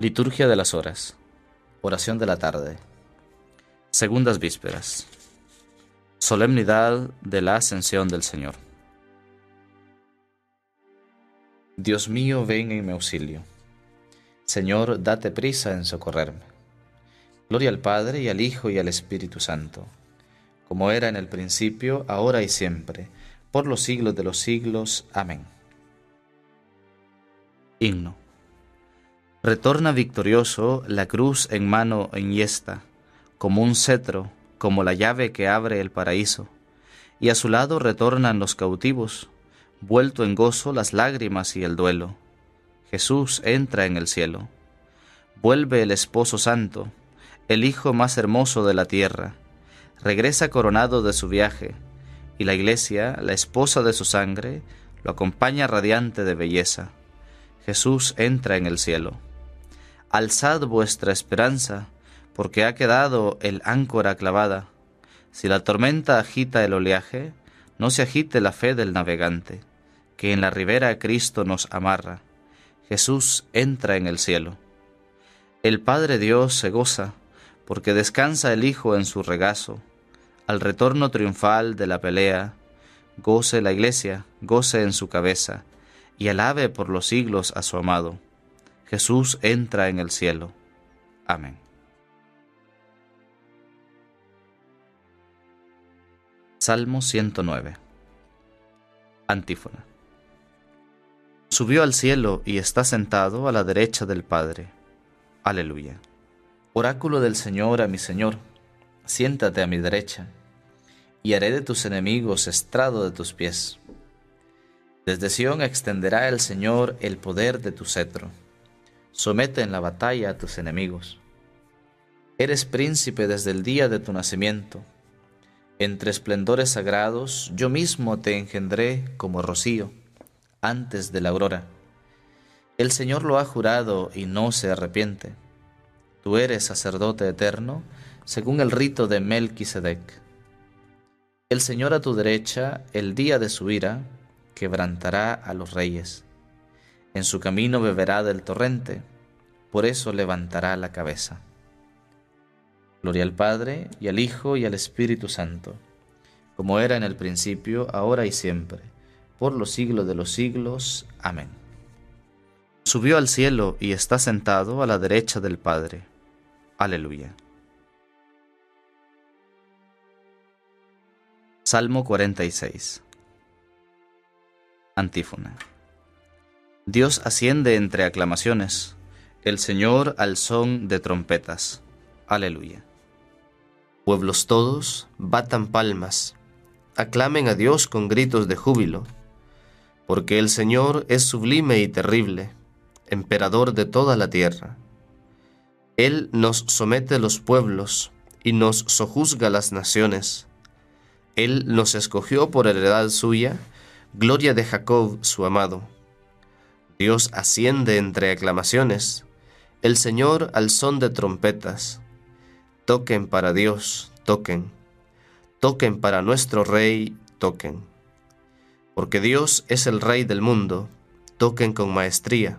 Liturgia de las Horas. Oración de la tarde. Segundas Vísperas. Solemnidad de la Ascensión del Señor. Dios mío, ven en mi auxilio. Señor, date prisa en socorrerme. Gloria al Padre y al Hijo y al Espíritu Santo, como era en el principio, ahora y siempre, por los siglos de los siglos. Amén. Himno. Retorna victorioso la cruz en mano enhiesta, como un cetro, como la llave que abre el paraíso, y a su lado retornan los cautivos, vuelto en gozo las lágrimas y el duelo. Jesús entra en el cielo. Vuelve el esposo santo, el hijo más hermoso de la tierra, regresa coronado de su viaje, y la iglesia, la esposa de su sangre, lo acompaña radiante de belleza. Jesús entra en el cielo alzad vuestra esperanza, porque ha quedado el áncora clavada. Si la tormenta agita el oleaje, no se agite la fe del navegante, que en la ribera Cristo nos amarra. Jesús entra en el cielo. El Padre Dios se goza, porque descansa el Hijo en su regazo. Al retorno triunfal de la pelea, goce la iglesia, goce en su cabeza, y alabe por los siglos a su amado. Jesús entra en el cielo. Amén. Salmo 109 Antífona Subió al cielo y está sentado a la derecha del Padre. Aleluya. Oráculo del Señor a mi Señor, siéntate a mi derecha, y haré de tus enemigos estrado de tus pies. Desde Sión extenderá el Señor el poder de tu cetro somete en la batalla a tus enemigos. Eres príncipe desde el día de tu nacimiento. Entre esplendores sagrados yo mismo te engendré como rocío, antes de la aurora. El Señor lo ha jurado y no se arrepiente. Tú eres sacerdote eterno, según el rito de Melquisedec. El Señor a tu derecha, el día de su ira, quebrantará a los reyes. En su camino beberá del torrente, por eso levantará la cabeza. Gloria al Padre, y al Hijo, y al Espíritu Santo, como era en el principio, ahora y siempre, por los siglos de los siglos. Amén. Subió al cielo y está sentado a la derecha del Padre. Aleluya. Salmo 46 Antífona Dios asciende entre aclamaciones, el Señor al son de trompetas. Aleluya. Pueblos todos, batan palmas, aclamen a Dios con gritos de júbilo, porque el Señor es sublime y terrible, emperador de toda la tierra. Él nos somete los pueblos y nos sojuzga las naciones. Él nos escogió por heredad suya, gloria de Jacob su amado. Dios asciende entre aclamaciones, el Señor al son de trompetas. Toquen para Dios, toquen. Toquen para nuestro Rey, toquen. Porque Dios es el Rey del mundo, toquen con maestría.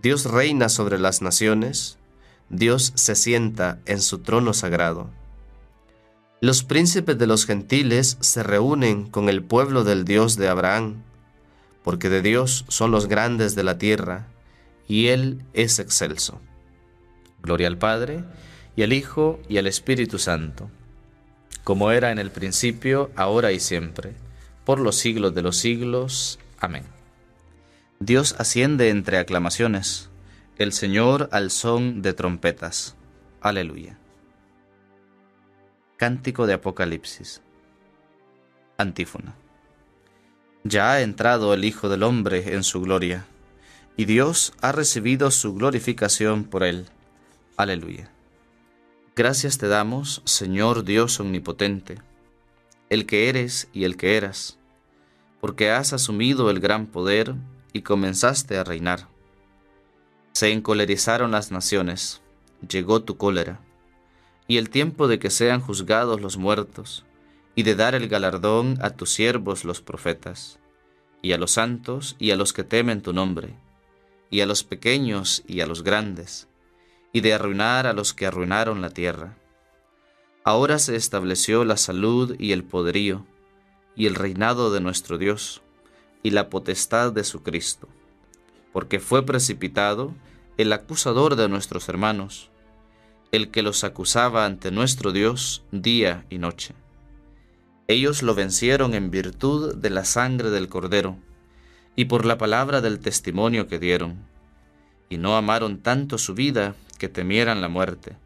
Dios reina sobre las naciones, Dios se sienta en su trono sagrado. Los príncipes de los gentiles se reúnen con el pueblo del Dios de Abraham porque de Dios son los grandes de la tierra, y Él es excelso. Gloria al Padre, y al Hijo, y al Espíritu Santo, como era en el principio, ahora y siempre, por los siglos de los siglos. Amén. Dios asciende entre aclamaciones, el Señor al son de trompetas. Aleluya. Cántico de Apocalipsis. Antífona. Ya ha entrado el Hijo del Hombre en su gloria, y Dios ha recibido su glorificación por él. Aleluya. Gracias te damos, Señor Dios omnipotente, el que eres y el que eras, porque has asumido el gran poder y comenzaste a reinar. Se encolerizaron las naciones, llegó tu cólera, y el tiempo de que sean juzgados los muertos, y de dar el galardón a tus siervos los profetas, y a los santos y a los que temen tu nombre, y a los pequeños y a los grandes, y de arruinar a los que arruinaron la tierra. Ahora se estableció la salud y el poderío, y el reinado de nuestro Dios, y la potestad de su Cristo, porque fue precipitado el acusador de nuestros hermanos, el que los acusaba ante nuestro Dios día y noche. Ellos lo vencieron en virtud de la sangre del Cordero y por la palabra del testimonio que dieron, y no amaron tanto su vida que temieran la muerte.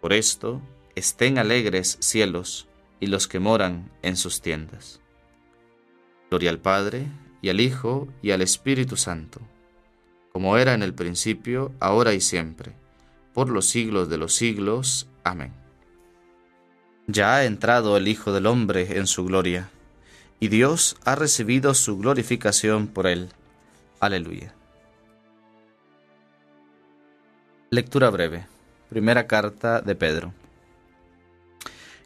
Por esto, estén alegres cielos y los que moran en sus tiendas. Gloria al Padre, y al Hijo, y al Espíritu Santo, como era en el principio, ahora y siempre, por los siglos de los siglos. Amén. Ya ha entrado el Hijo del Hombre en su gloria, y Dios ha recibido su glorificación por él. Aleluya. Lectura breve. Primera carta de Pedro.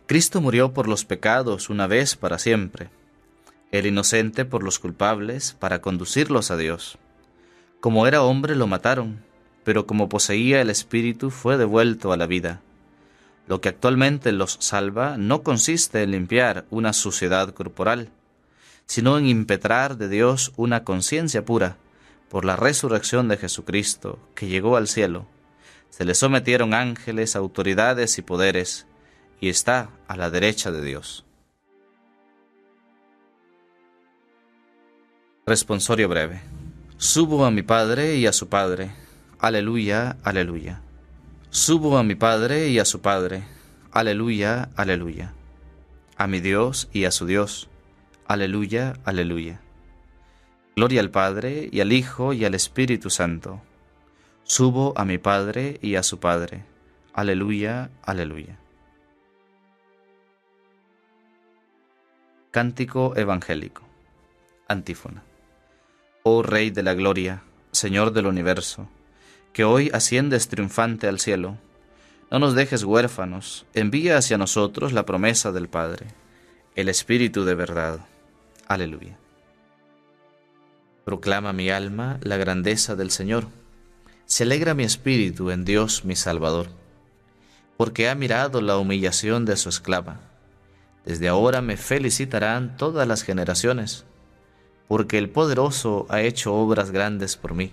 Cristo murió por los pecados una vez para siempre, el inocente por los culpables para conducirlos a Dios. Como era hombre lo mataron, pero como poseía el Espíritu fue devuelto a la vida lo que actualmente los salva no consiste en limpiar una suciedad corporal, sino en impetrar de Dios una conciencia pura por la resurrección de Jesucristo, que llegó al cielo. Se le sometieron ángeles, autoridades y poderes, y está a la derecha de Dios. Responsorio breve. Subo a mi Padre y a su Padre. Aleluya, aleluya. Subo a mi Padre y a su Padre. Aleluya, aleluya. A mi Dios y a su Dios. Aleluya, aleluya. Gloria al Padre y al Hijo y al Espíritu Santo. Subo a mi Padre y a su Padre. Aleluya, aleluya. Cántico Evangélico. Antífona. Oh Rey de la Gloria, Señor del Universo, que hoy asciendes triunfante al cielo. No nos dejes huérfanos, envía hacia nosotros la promesa del Padre, el Espíritu de verdad. Aleluya. Proclama mi alma la grandeza del Señor. Se alegra mi espíritu en Dios mi Salvador, porque ha mirado la humillación de su esclava. Desde ahora me felicitarán todas las generaciones, porque el poderoso ha hecho obras grandes por mí.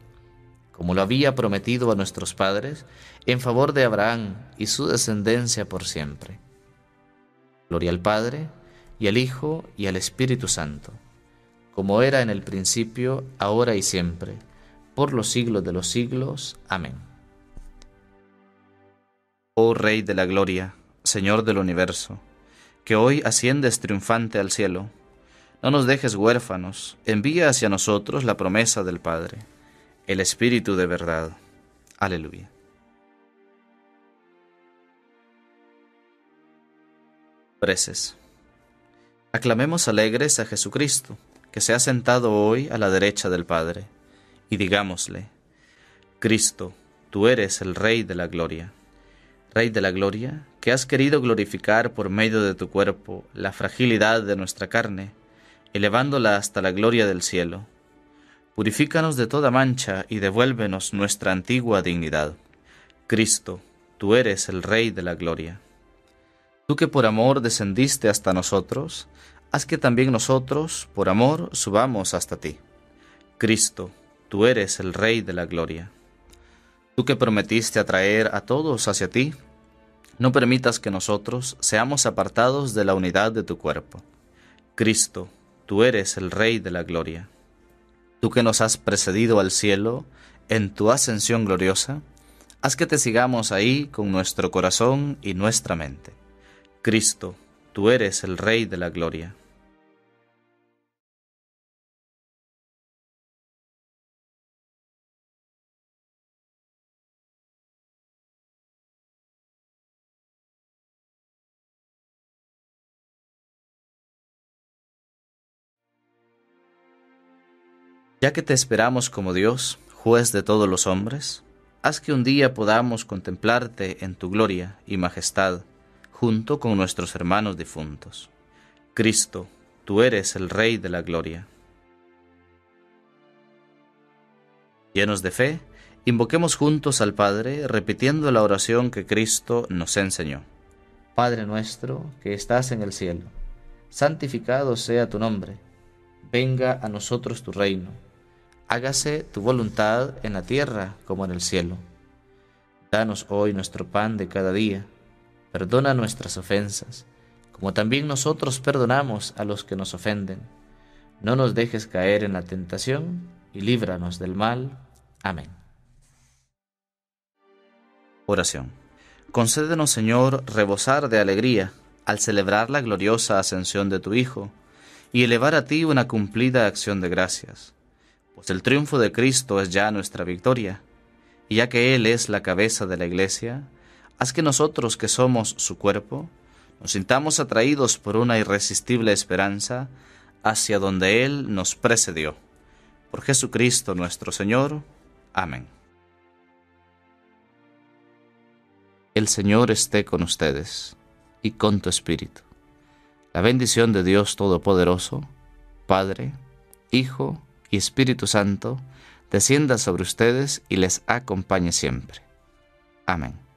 como lo había prometido a nuestros padres, en favor de Abraham y su descendencia por siempre. Gloria al Padre, y al Hijo, y al Espíritu Santo, como era en el principio, ahora y siempre, por los siglos de los siglos. Amén. Oh Rey de la Gloria, Señor del universo, que hoy asciendes triunfante al cielo, no nos dejes huérfanos, envía hacia nosotros la promesa del Padre el Espíritu de verdad. Aleluya. Preces. Aclamemos alegres a Jesucristo, que se ha sentado hoy a la derecha del Padre, y digámosle, Cristo, tú eres el Rey de la Gloria. Rey de la Gloria, que has querido glorificar por medio de tu cuerpo la fragilidad de nuestra carne, elevándola hasta la gloria del cielo Purifícanos de toda mancha y devuélvenos nuestra antigua dignidad. Cristo, tú eres el Rey de la Gloria. Tú que por amor descendiste hasta nosotros, haz que también nosotros, por amor, subamos hasta ti. Cristo, tú eres el Rey de la Gloria. Tú que prometiste atraer a todos hacia ti, no permitas que nosotros seamos apartados de la unidad de tu cuerpo. Cristo, tú eres el Rey de la Gloria tú que nos has precedido al cielo en tu ascensión gloriosa, haz que te sigamos ahí con nuestro corazón y nuestra mente. Cristo, tú eres el Rey de la Gloria. Ya que te esperamos como Dios, juez de todos los hombres, haz que un día podamos contemplarte en tu gloria y majestad, junto con nuestros hermanos difuntos. Cristo, tú eres el Rey de la gloria. Llenos de fe, invoquemos juntos al Padre, repitiendo la oración que Cristo nos enseñó. Padre nuestro, que estás en el cielo, santificado sea tu nombre, venga a nosotros tu reino hágase tu voluntad en la tierra como en el cielo. Danos hoy nuestro pan de cada día, perdona nuestras ofensas, como también nosotros perdonamos a los que nos ofenden. No nos dejes caer en la tentación y líbranos del mal. Amén. Oración. Concédenos, Señor, rebosar de alegría al celebrar la gloriosa ascensión de tu Hijo y elevar a ti una cumplida acción de gracias pues el triunfo de Cristo es ya nuestra victoria, y ya que Él es la cabeza de la Iglesia, haz que nosotros que somos su cuerpo, nos sintamos atraídos por una irresistible esperanza hacia donde Él nos precedió. Por Jesucristo nuestro Señor. Amén. El Señor esté con ustedes y con tu espíritu. La bendición de Dios Todopoderoso, Padre, Hijo y Espíritu Santo, descienda sobre ustedes y les acompañe siempre. Amén.